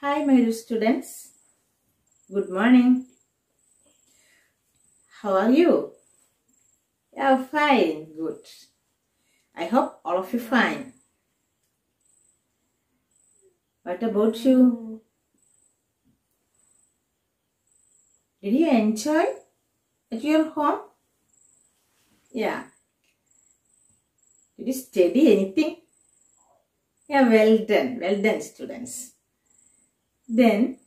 Hi, my dear students. Good morning. How are you? Yeah, fine. Good. I hope all of you fine. What about you? Did you enjoy at your home? Yeah. Did you study anything? Yeah, well done. Well done, students. Then,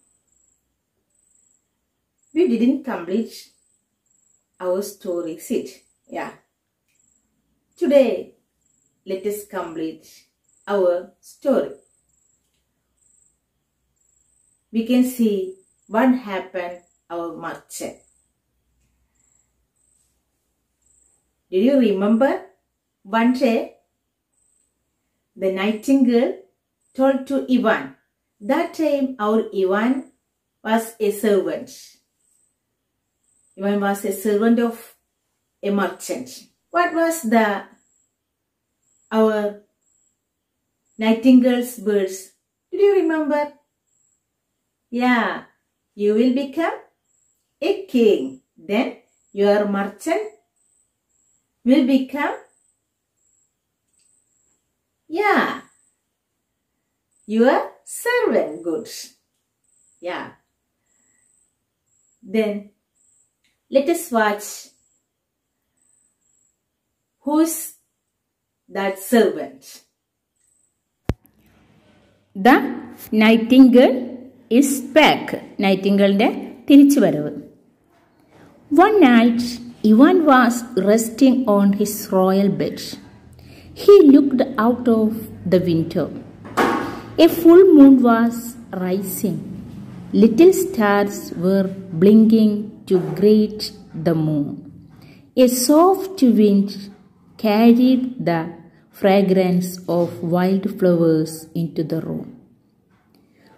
we didn't complete our story, it? Yeah. Today, let us complete our story. We can see what happened our merchant. Did you remember one day the nightingale told to Ivan that time our Ivan was a servant. Ivan was a servant of a merchant. What was the our nightingale's words? Do you remember? Yeah, you will become a king. Then your merchant will become yeah your servant goods. Yeah. Then let us watch who's that servant. The nightingale is back നൈറ്റിംഗിളിന്റെ തിരിച്ചു വരവ് one night Ivan was resting on his royal bed he looked out of the window A full moon was rising. Little stars were blinking to greet the moon. A soft wind carried the fragrance of wildflowers into the room.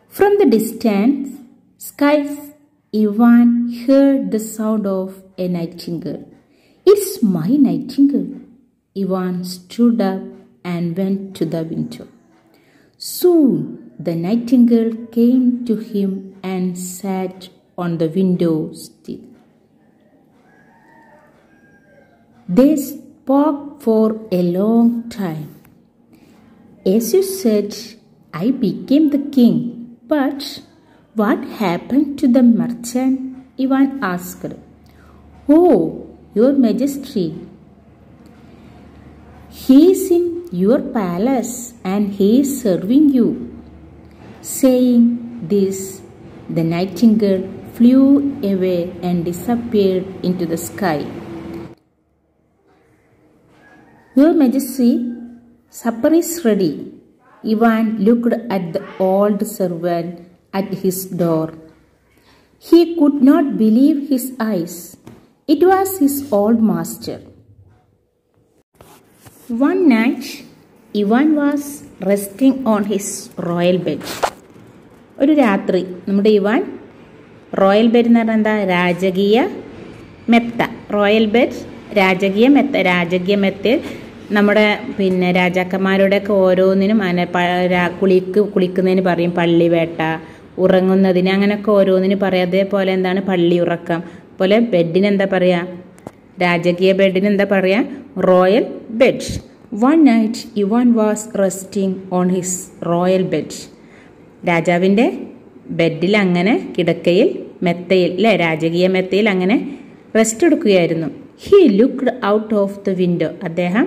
From the distance, skies, Ivan heard the sound of a nightingale. It's my nightingale. Ivan stood up and went to the window. Soon the nightingale came to him and sat on the window sill. They spoke for a long time. As you said, I became the king, but what happened to the merchant? Ivan asked. Oh, your majesty, he is in your palace and he is serving you. Saying this, the nightingale flew away and disappeared into the sky. Your Majesty, supper is ready. Ivan looked at the old servant at his door. He could not believe his eyes. It was his old master. One night, Ivan was resting on his royal bed. ഒരു രാത്രി നമ്മുടെ Ivan royal bed എന്ന് പറഞ്ഞാൽ എന്താ? രാജകീയ മെത്ത. Royal bed രാജകീയ മെത്ത. രാജകീയ മെത്തയിൽ നമ്മുടെ പിന്നെ രാജാക്കന്മാരുടെയൊക്കെ ഓരോന്നിനും അങ്ങനെ കുളിക്ക് കുളിക്കുന്നതിന് പറയും പള്ളി വേട്ട ഉറങ്ങുന്നതിന് അങ്ങനെയൊക്കെ ഓരോന്നിന് പറയും. അതേപോലെ എന്താണ്? പള്ളി ഉറക്കം. പോലെ ബെഡിന് എന്താ പറയുക രാജകീയ ബെഡിന് എന്താ പറയുക royal bed one night Ivan was resting on his royal bed രാജാവിന്റെ ബെഡിൽ അങ്ങനെ കിടക്കയിൽ മെത്തയിൽ അല്ലേ രാജകീയ മെത്തയിൽ അങ്ങനെ rest എടുക്കുകയായിരുന്നു. He looked out of the window അദ്ദേഹം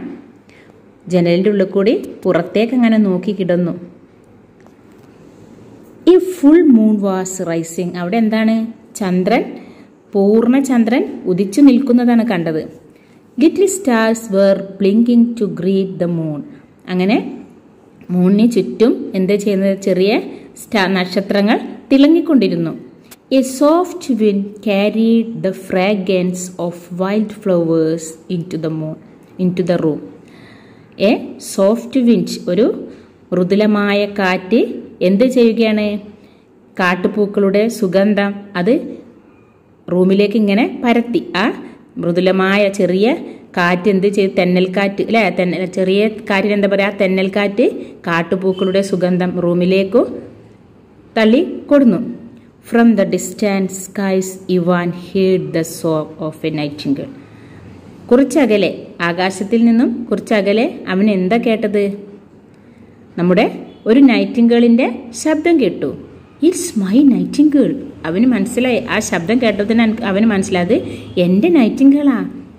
ജനലിന്റെ ഉള്ളിൽ കൂടി പുറത്തേക്ക് അങ്ങനെ നോക്കി കിടന്നു. ഈ ഫുൾ മൂൺ വാസ് റൈസിങ് അവിടെ എന്താണ്? ചന്ദ്രൻ പൂർണ ചന്ദ്രൻ ഉദിച്ചു നിൽക്കുന്നതാണ് കണ്ടത്. Little stars were blinking to greet the moon. അങ്ങനെ മൂണിന് ചുറ്റും എന്താ ചെയ്യുന്നത്? ചെറിയ സ്റ്റാർ നക്ഷത്രങ്ങൾ തിളങ്ങിക്കൊണ്ടിരുന്നു. A soft wind carry the fragrance of wild flowers into the moon into the room. A soft wind ഒരു മൃദുലമായ കാറ്റ് എന്ത് ചെയ്യുകയാണ്? കാട്ടുപൂക്കളുടെ സുഗന്ധം അത് റൂമിലേക്ക് ഇങ്ങനെ പരത്തി. ആ മൃദുലമായ ചെറിയ കാറ്റ് എന്ത് ചെയ്ത്? തെന്നൽക്കാറ്റ് അല്ലേ? തെന്നൽ ചെറിയ കാറ്റിന് എന്താ പറയുക തെന്നൽക്കാറ്റ് കാട്ടുപൂക്കളുടെ സുഗന്ധം റൂമിലേക്കു തള്ളി കൊടുന്നു. From the distance skies Ivan heard the song of a nightingale കുറച്ചകലെ ആകാശത്തിൽ നിന്നും കുറച്ചകലെ അവൻ എന്താ കേട്ടത്? നമ്മുടെ ഒരു നൈറ്റിംഗേളിന്റെ ശബ്ദം കേട്ടു. ഇറ്റ്സ് മൈ നൈറ്റിംഗേൾ അവന് മനസ്സിലായി. ആ ശബ്ദം കേട്ടതിന് അവന് മനസ്സിലായത് എന്റെ നൈറ്റിങ്കളാ.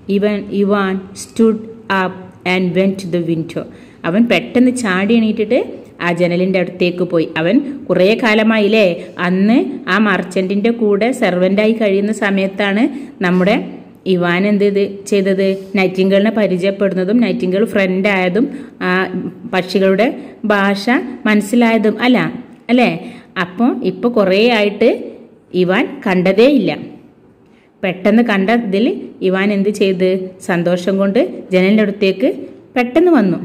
ഇവൻ Ivan stood up and went to the window അവൻ പെട്ടെന്ന് ചാടി എണീറ്റിട്ട് ആ ജനലിന്റെ അടുത്തേക്ക് പോയി. അവൻ കുറേ കാലമായില്ലേ അന്ന് ആ മർച്ചന്റിന്റെ കൂടെ സെർവന്റായി കഴിയുന്ന സമയത്താണ് നമ്മുടെ ഇവാൻ എന്ത് ചെയ്തത്? നൈറ്റിങ്കളിനെ പരിചയപ്പെടുന്നതും നൈറ്റിങ്കൾ ഫ്രണ്ട് ആയതും ആ പക്ഷികളുടെ ഭാഷ മനസ്സിലായതും അല്ല അല്ലേ? അപ്പോൾ ഇപ്പോൾ കുറേ ആയിട്ട് ഇവാൻ കണ്ടതേയില്ല പെട്ടെന്ന് കണ്ടതിൽ ഇവാൻ എന്ത് ചെയ്ത്? സന്തോഷം കൊണ്ട് ജനലിന്റെ അടുത്തേക്ക് പെട്ടെന്ന് വന്നു.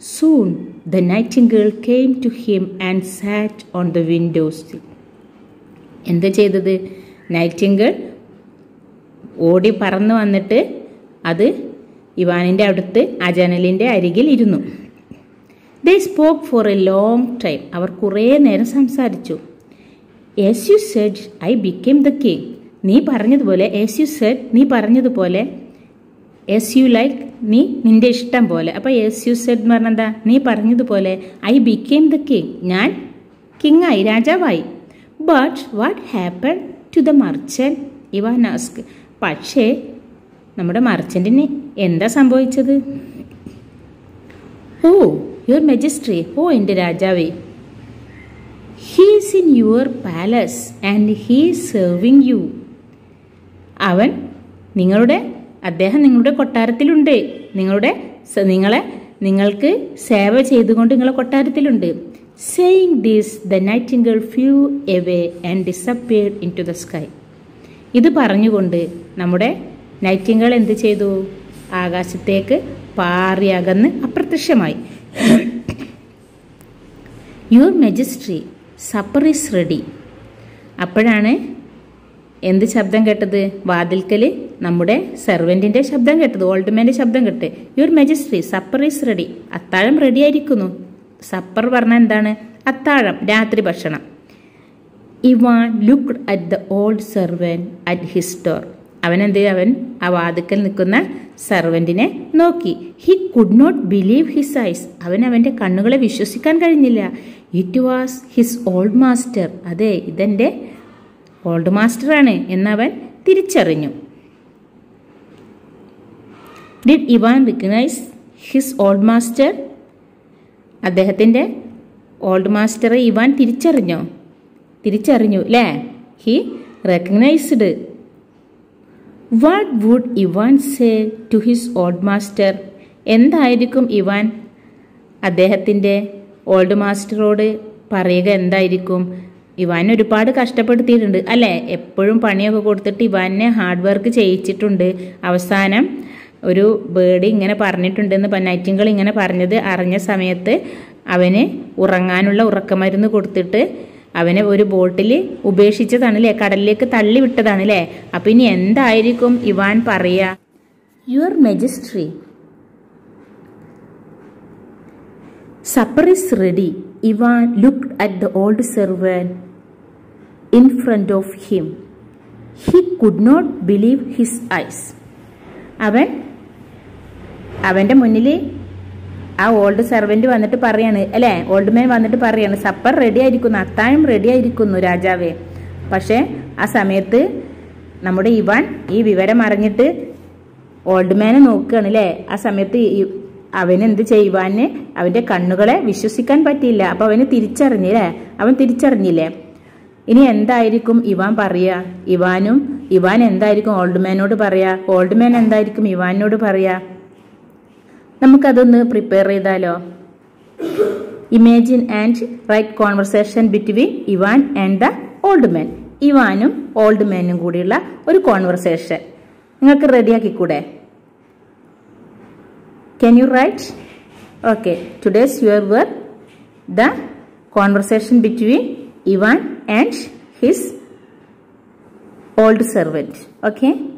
Soon the nightingale came to him and sat on the windows എന്ത് ചെയ്തത്? നൈറ്റിംഗിൾ ഓടി പറന്ന് വന്നിട്ട് അത് ഇവാനിന്റെ അടുത്ത് ആ ജനലിന്റെ അരികിൽ ഇരുന്നു. They spoke for a long time അവർ കുറേ നേരം സംസാരിച്ചു. As you said I became the king നീ പറഞ്ഞതുപോലെ എസ് യു സെഡ് നീ പറഞ്ഞതുപോലെ. എസ് യു ലൈക്ക് നീ നിന്റെ ഇഷ്ടം പോലെ. അപ്പോൾ എസ് യു സെഡ് എന്ന് പറഞ്ഞാൽ എന്താ? നീ പറഞ്ഞതുപോലെ ഐ ബിക്കേം ദ കിങ് ഞാൻ കിങ്ങായി രാജാവായി. But what happen to the merchant Ivan ask പക്ഷേ നമ്മുടെ മർച്ചന്റിന് എന്താ സംഭവിച്ചത്? ഓ യുവർ മെജിസ്ട്രി ഓ എന്റെ രാജാവേ. He's in your palace and he serving you അവൻ നിങ്ങളുടെ അദ്ദേഹം നിങ്ങളുടെ കൊട്ടാരത്തിലുണ്ട്. നിങ്ങളുടെ നിങ്ങളെ നിങ്ങൾക്ക് സേവ ചെയ്തുകൊണ്ട് നിങ്ങളെ കൊട്ടാരത്തിലുണ്ട്. Saying these the nightingale flew away and disappeared into the sky ഇത് പറഞ്ഞുകൊണ്ട് നമ്മുടെ നൈറ്റിംഗൾ എന്ത് ചെയ്തു? ആകാശത്തേക്ക് പാറി അകന്ന് അപ്രത്യക്ഷമായി. Your majesty supper is ready. അപ്പോഴാണ് എന്ത് ശബ്ദം കേട്ടത്? വാതിൽക്കൽ നമ്മുടെ സെർവന്റിന്റെ ശബ്ദം കേട്ടത് ഓൾഡ്മാന്റെ ശബ്ദം കേട്ട്. Your majesty supper is ready. അത്താഴം റെഡി ആയിരിക്കുന്നു. സപ്പർ പറഞ്ഞാൽ എന്താണ്? അത്താഴം രാത്രി ഭക്ഷണം. Ivan looked at the old servant at his door. അവൻ എന്ത് അവൻ ആ വാതിക്കൽ നിൽക്കുന്ന സെർവന്റിനെ നോക്കി. He could not believe his eyes അവൻ അവന്റെ കണ്ണുകളെ വിശ്വസിക്കാൻ കഴിഞ്ഞില്ല. It was his old master അതെ ഇതെന്റെ ഓൾഡ് മാസ്റ്ററാണ് എന്നവൻ തിരിച്ചറിഞ്ഞു. Did Ivan recognise his old master അദ്ദേഹത്തിന്റെ ഓൾഡ് മാസ്റ്ററെ ഇവാൻ തിരിച്ചറിഞ്ഞോ? തിരിച്ചറിഞ്ഞു അല്ലേ he recognised what would Ivan say to his old master എന്തായിരിക്കും ഇവാൻ അദ്ദേഹത്തിന്റെ ഓൾഡ് മാസ്റ്ററോട് പറയുക എന്തായിരിക്കും? ഇവാൻ ഒരുപാട് കഷ്ടപ്പെടുത്തിയിട്ടുണ്ട്. അല്ലേ? എപ്പോഴും പണിയൊക്കെ കൊടുത്തിട്ട് ഇവാനെ ഹാർഡ് വർക്ക് ചെയ്യിച്ചിട്ടുണ്ട്. അവസാനം ഒരു ബേഡ് ഇങ്ങനെ പറഞ്ഞിട്ടുണ്ടെന്ന് നൈറ്റിങ്കൾ ഇങ്ങനെ പറഞ്ഞത് അറിഞ്ഞ സമയത്ത് അവന് ഉറങ്ങാനുള്ള ഉറക്കമരുന്ന് കൊടുത്തിട്ട് അവനെ ഒരു ബോട്ടിൽ ഉപേക്ഷിച്ചതാണല്ലേ? കടലിലേക്ക് തള്ളി വിട്ടതാണല്ലേ? അപ്പം ഇനി എന്തായിരിക്കും ഇവാൻ പറയുക your majesty Supper is ready. Ivan looked at the old servant in front of him. He could not believe his eyes. അവൻ അവന്റെ മുന്നിൽ ആ ഓൾഡ് സെർവന്റ് വന്നിട്ട് പറയാണ് അല്ലേ ഓൾഡ് മാൻ വന്നിട്ട് പറയാണ് സപ്പർ റെഡി ആയിരിക്കുന്നു അത്താഴം റെഡി ആയിരിക്കുന്നു രാജാവേ പക്ഷേ ആ സമയത്ത് നമ്മുടെ ഇവാൻ ഈ വിവരം അറിഞ്ഞിട്ട് ഓൾഡ് മാനെ നോക്കുകയാണ് അല്ലേ ആ സമയത്ത് ഈ- അവന് എന്ത് ചെയ്യുവാന്? അവന്റെ കണ്ണുകളെ വിശ്വസിക്കാൻ പറ്റിയില്ല. അപ്പൊ അവന് തിരിച്ചറിഞ്ഞില്ലേ? അവൻ തിരിച്ചറിഞ്ഞില്ലേ? ഇനി എന്തായിരിക്കും ഇവാൻ പറയാ ഇവാനും ഇവാൻ എന്തായിരിക്കും ഓൾഡ് മാനോട് പറയാ ഓൾഡ് മാൻ എന്തായിരിക്കും ഇവാനോട് പറയാ നമുക്കതൊന്ന് പ്രിപ്പയർ ചെയ്താലോ? Imagine and write conversation between Ivan and the old man ഇവാനും old മാനും കൂടിയുള്ള ഒരു കോൺവെർസേഷൻ നിങ്ങൾക്ക് റെഡിയാക്കിക്കൂടെ Can you write? Okay. Today's your word the conversation between Ivan and his old servant. Okay.